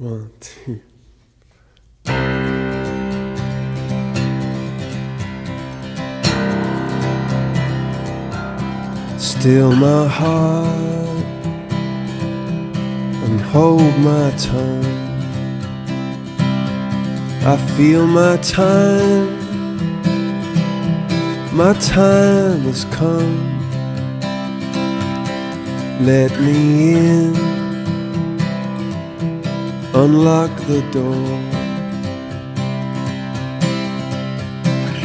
One, two. Still my heart and hold my tongue. I feel my time, my time has come. Let me in, unlock the door.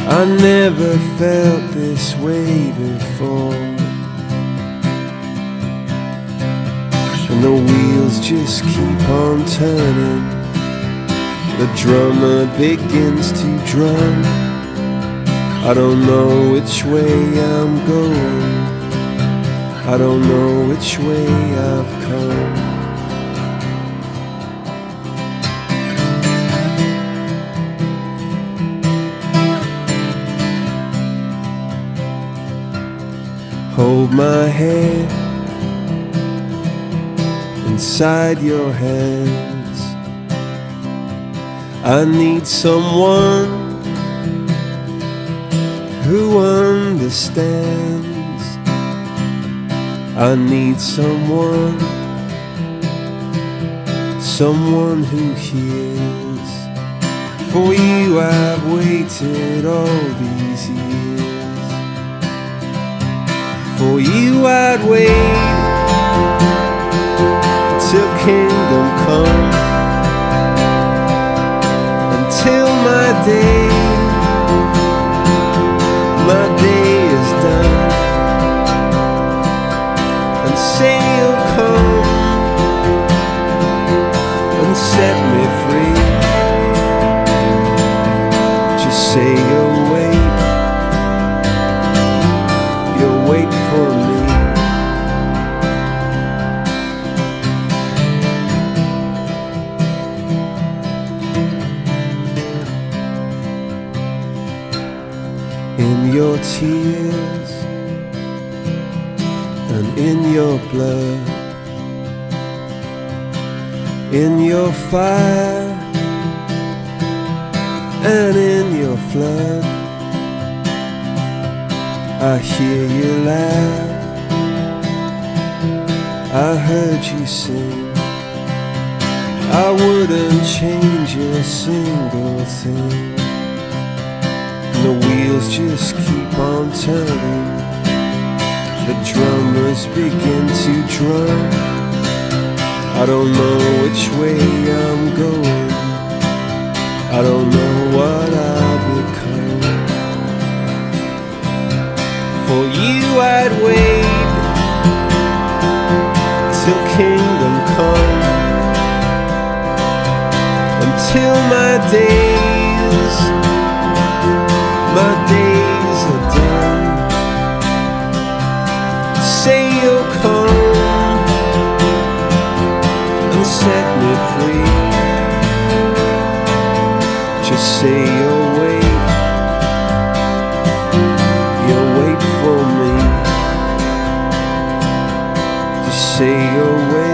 I never felt this way before. And the wheels just keep on turning. The drummer begins to drum. I don't know which way I'm going. I don't know which way I've come. Hold my head inside your hands. I need someone who understands. I need someone, someone who hears. For you, I've waited all these years. For you, I'd wait Until kingdom come until my day, my day is done, and say you'll come and set me free. Just say your tears and in your blood, in your fire and in your flood. I hear you laugh, I heard you sing. I wouldn't change a single thing. The wheels just keep on turning. The drummers begin to drum. I don't know which way I'm going. I don't know what I'll become. For you, I'd wait till kingdom come. Until my days free. Just say you'll wait, you'll wait for me. Just say you'll